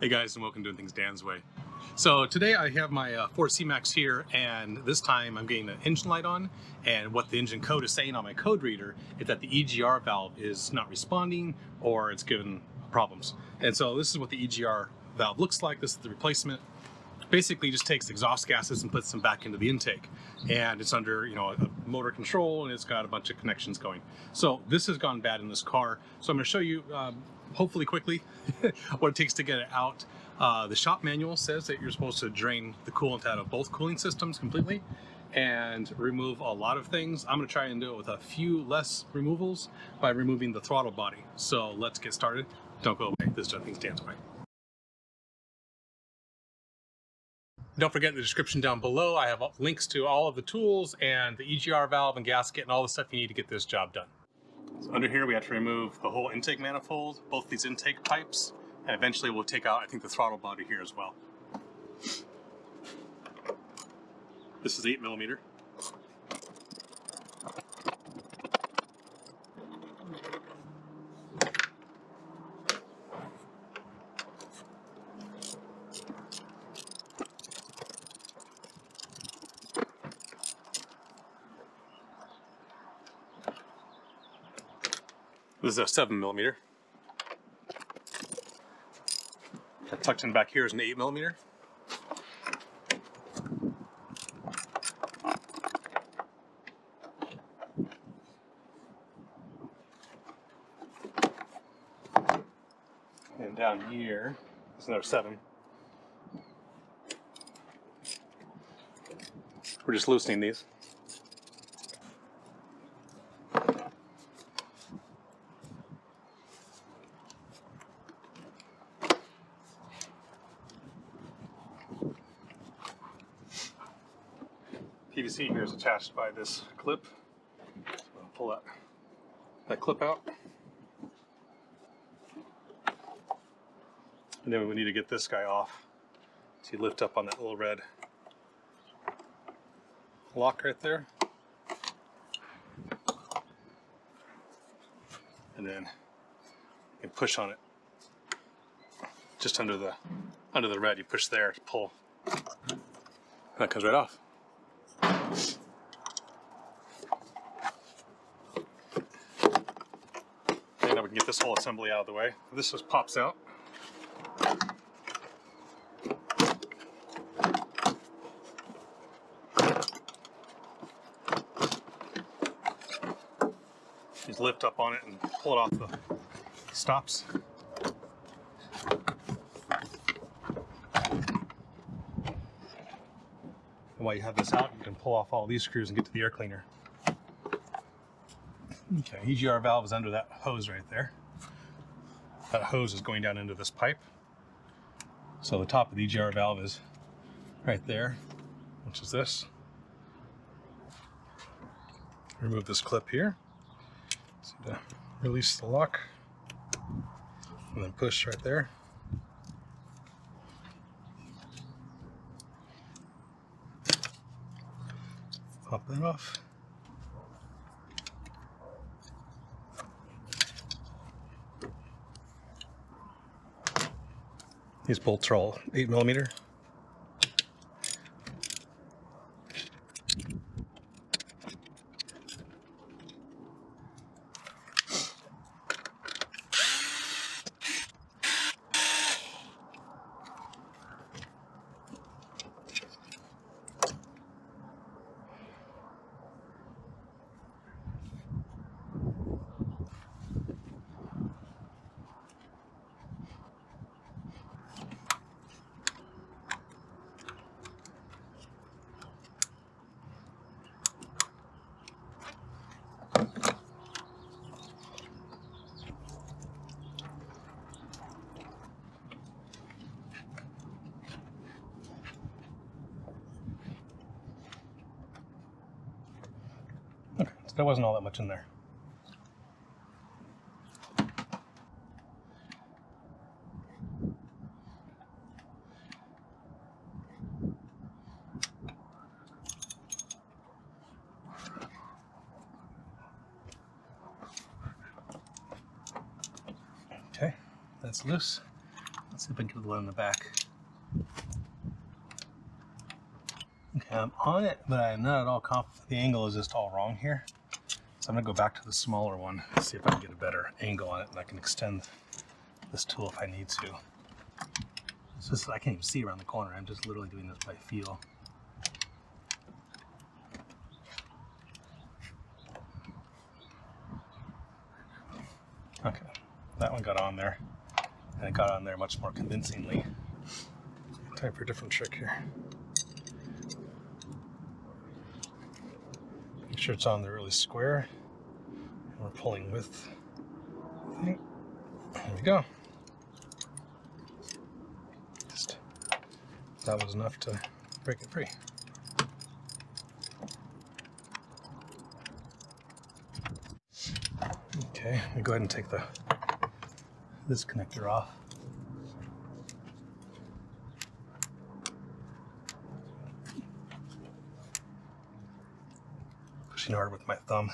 Hey guys, and welcome to Doing Things Dan's Way. So today I have my uh, Ford C-Max here, and this time I'm getting the engine light on, and what the engine code is saying on my code reader is that the EGR valve is not responding or it's giving problems. And so this is what the EGR valve looks like. This is the replacement. Basically just takes exhaust gases and puts them back into the intake. And it's under, you know, a motor control and it's got a bunch of connections going. So this has gone bad in this car. So I'm gonna show you, um, hopefully quickly, what it takes to get it out. Uh, the shop manual says that you're supposed to drain the coolant out of both cooling systems completely and remove a lot of things. I'm gonna try and do it with a few less removals by removing the throttle body. So let's get started. Don't go away. This is Doing Things Don't forget in the description down below, I have links to all of the tools and the EGR valve and gasket and all the stuff you need to get this job done. So under here, we have to remove the whole intake manifold, both these intake pipes, and eventually we'll take out, I think, the throttle body here as well. This is eight millimeter. This is a seven millimeter. That tucked in back here is an eight millimeter. And down here is another seven. We're just loosening these. PVC here is attached by this clip. So I'll pull that, that clip out. And then we need to get this guy off. So you lift up on that little red lock right there. And then you push on it. Just under the under the red, you push there to pull. and That comes right off. Okay, now we can get this whole assembly out of the way. This just pops out. Just lift up on it and pull it off the stops. And while you have this out, you can pull off all these screws and get to the air cleaner. Okay, EGR valve is under that hose right there. That hose is going down into this pipe. So the top of the EGR valve is right there, which is this. Remove this clip here. So to release the lock, and then push right there. Pop that off. Bolts are all 8 millimeter. There wasn't all that much in there. Okay, that's loose. Let's See if I can get the one in the back. Okay, I'm on it, but I'm not at all confident. The angle is just all wrong here. So I'm gonna go back to the smaller one, see if I can get a better angle on it, and I can extend this tool if I need to. It's I can't even see around the corner. I'm just literally doing this by feel. Okay, that one got on there. And it got on there much more convincingly. Time for a different trick here. Make sure it's on there really square. And we're pulling with. There we go. Just that was enough to break it free. Okay, go ahead and take the this connector off. Pushing hard with my thumb.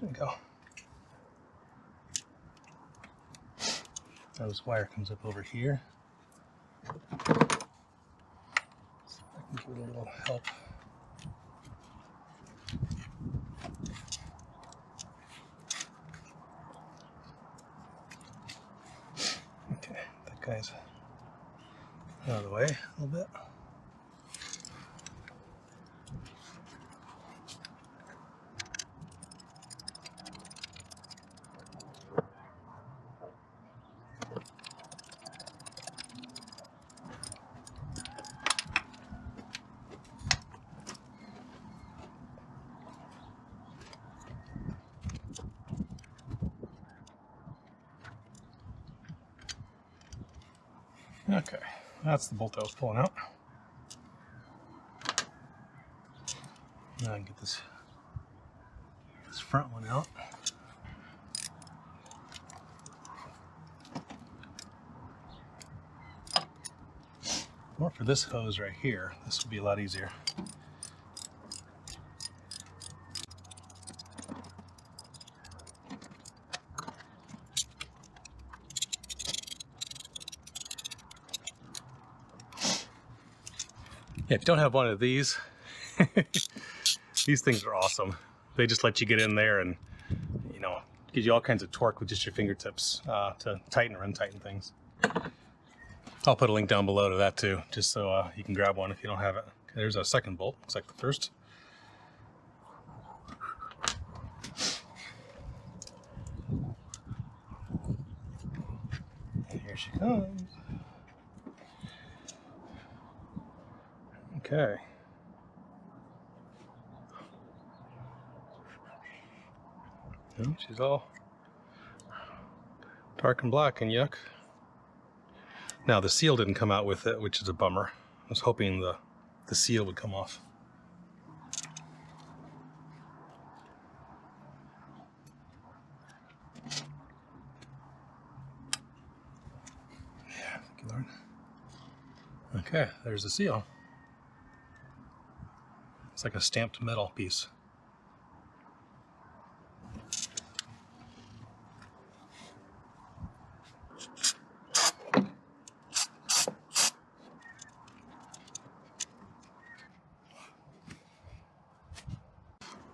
There we go. Now this wire comes up over here. So I can give it a little help. Okay, that guy's out of the way a little bit. Okay, that's the bolt I was pulling out. Now I can get this this front one out. Or for this hose right here, this would be a lot easier. Yeah, if you don't have one of these, these things are awesome. They just let you get in there and, you know, gives you all kinds of torque with just your fingertips uh, to tighten or untighten things. I'll put a link down below to that too, just so uh, you can grab one if you don't have it. There's a second bolt, looks like the first. Here she comes. Okay. Oh, she's all dark and black and yuck. Now the seal didn't come out with it, which is a bummer. I was hoping the, the seal would come off. Yeah, thank you, Lord. Okay, there's the seal. It's like a stamped metal piece.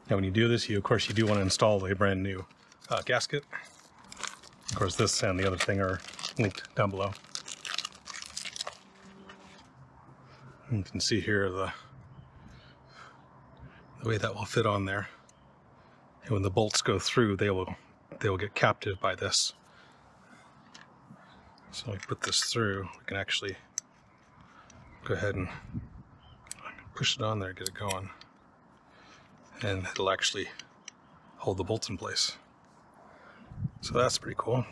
Now when you do this, you of course you do want to install a brand new uh, gasket. Of course this and the other thing are linked down below. You can see here the the way that will fit on there. And when the bolts go through, they will they will get captive by this. So we put this through, we can actually go ahead and push it on there, get it going. And it'll actually hold the bolts in place. So that's pretty cool.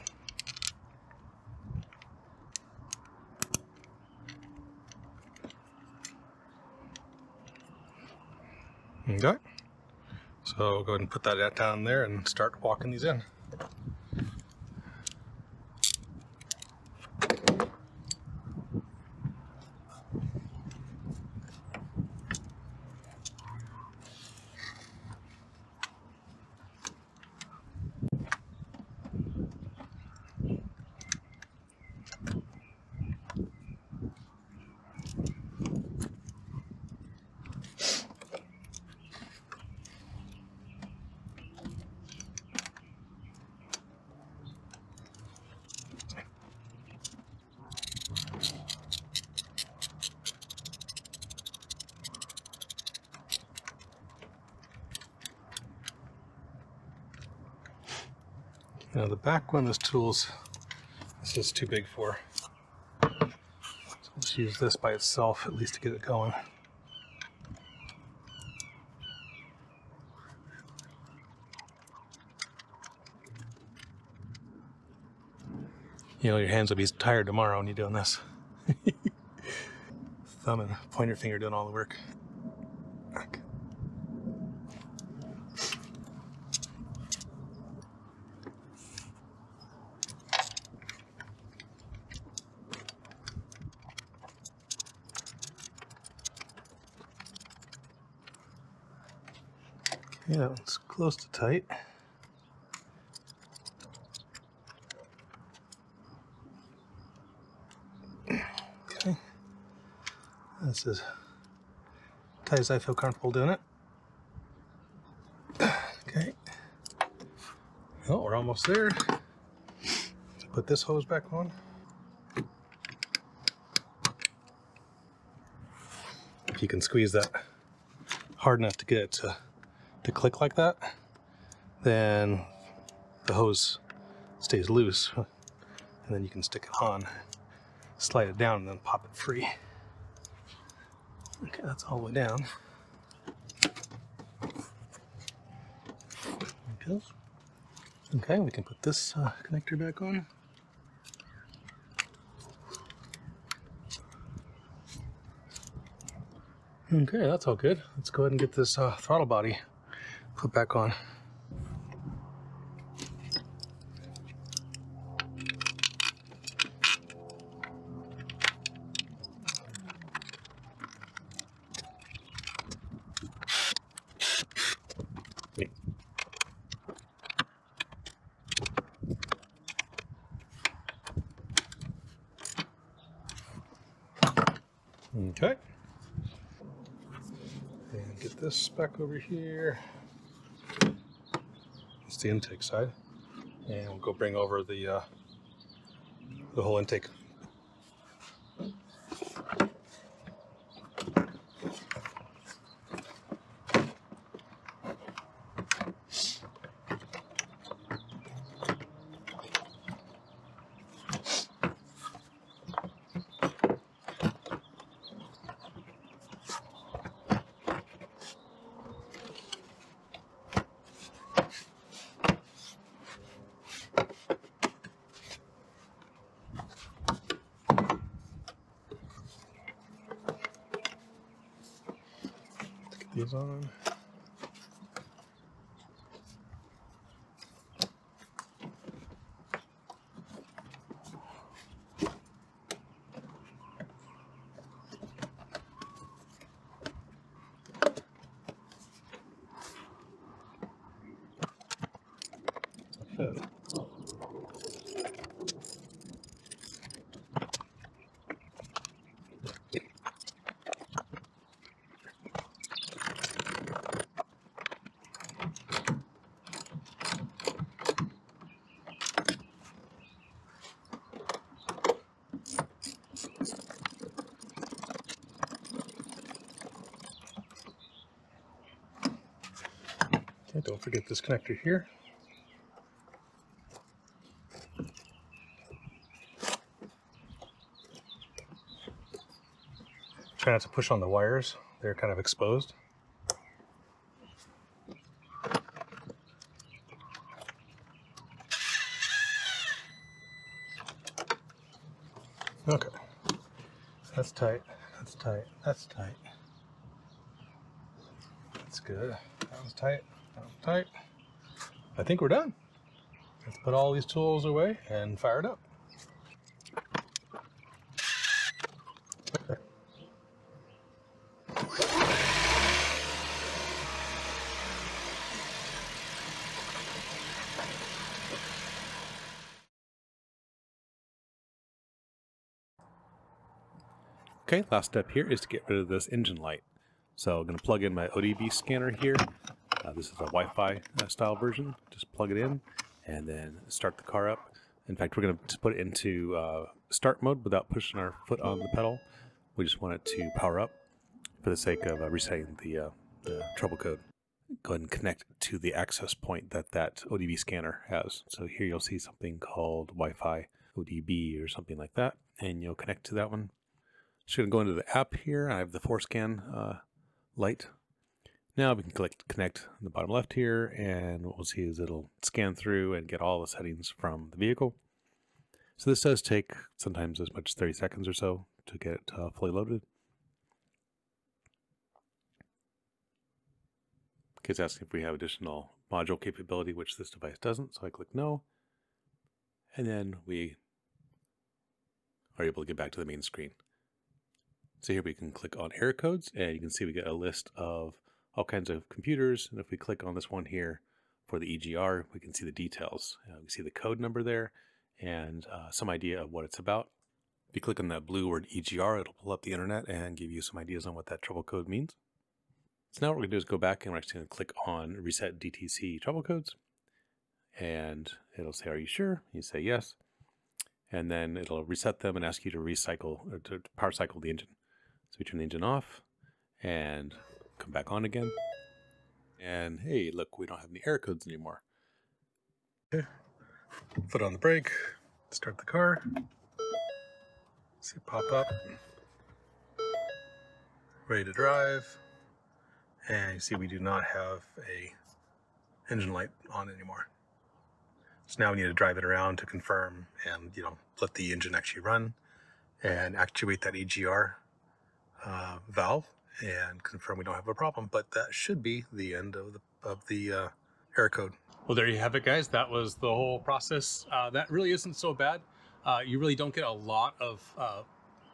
Okay. So go ahead and put that down there and start walking these in. Now the back one, this tool's, this is too big for. So let's use this by itself at least to get it going. You know, your hands will be tired tomorrow when you're doing this. Thumb and pointer finger doing all the work. Okay, that one's close to tight. Okay. This is tight as I feel comfortable doing it. Okay. Oh, we're almost there. Put this hose back on. If you can squeeze that hard enough to get it to, to click like that, then the hose stays loose. And then you can stick it on, slide it down, and then pop it free. Okay, that's all the way down. Goes. Okay, we can put this uh, connector back on. Okay, that's all good. Let's go ahead and get this uh, throttle body put back on. Okay. And get this back over here. It's the intake side. And we'll go bring over the uh, the whole intake. These on. Don't forget this connector here. Try not to push on the wires, they're kind of exposed. Okay, that's tight, that's tight, that's tight. That's good. That was tight, was tight. I think we're done. Let's put all these tools away and fire it up. Okay, last step here is to get rid of this engine light. So I'm going to plug in my ODB scanner here. Uh, this is a Wi-Fi uh, style version. Just plug it in and then start the car up. In fact, we're going to put it into uh, start mode without pushing our foot on the pedal. We just want it to power up for the sake of uh, resetting the, uh, the trouble code. go ahead and connect to the access point that that ODB scanner has. So here you'll see something called Wi-Fi ODB or something like that, and you'll connect to that one. Just going to go into the app here. I have the FORScan uh, Lite. Now we can click connect in the bottom left here, and what we'll see is it'll scan through and get all the settings from the vehicle. So this does take sometimes as much as 30 seconds or so to get uh, fully loaded. It's asking if we have additional module capability, which this device doesn't. So I click no. And then we are able to get back to the main screen. So here we can click on error codes and you can see we get a list of all kinds of computers. And if we click on this one here for the EGR, we can see the details. Uh, we see the code number there and uh, some idea of what it's about. If you click on that blue word EGR, it'll pull up the internet and give you some ideas on what that trouble code means. So now what we're to do is go back and we're actually to click on Reset DTC Trouble Codes. And it'll say, are you sure? You say yes. And then it'll reset them and ask you to recycle or to power cycle the engine. So we turn the engine off and come back on again. And hey, look, we don't have any error codes anymore. Okay. Foot on the brake, start the car. See pop up. Ready to drive. And you see we do not have a engine light on anymore. So now we need to drive it around to confirm and, you know, let the engine actually run and actuate that EGR uh, valve and confirm we don't have a problem. But that should be the end of the, of the uh, error code. Well, there you have it, guys. That was the whole process. Uh, that really isn't so bad. Uh, you really don't get a lot of uh,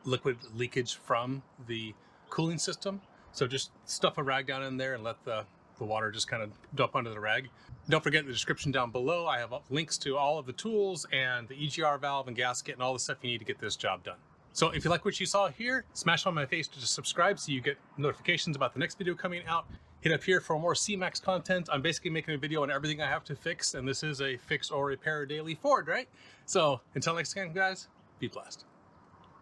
liquid leakage from the cooling system. So just stuff a rag down in there and let the, the water just kind of dump under the rag. Don't forget in the description down below, I have links to all of the tools and the EGR valve and gasket and all the stuff you need to get this job done. So if you like what you saw here, smash on my face to subscribe so you get notifications about the next video coming out. Hit up here for more C-Max content. I'm basically making a video on everything I have to fix, and this is a fix or repair daily Ford, right? So until next time, guys, be blessed.